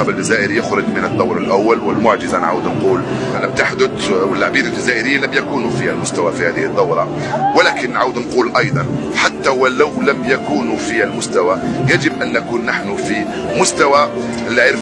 المنتخب الجزائري يخرج من الدور الأول والمعجزة نعود نقول لم تحدث واللاعبين الجزائريين لم يكونوا في المستوى في هذه الدورة. ولكن نعود نقول أيضا حتى ولو لم يكونوا في المستوى يجب أن نكون نحن في مستوى العرف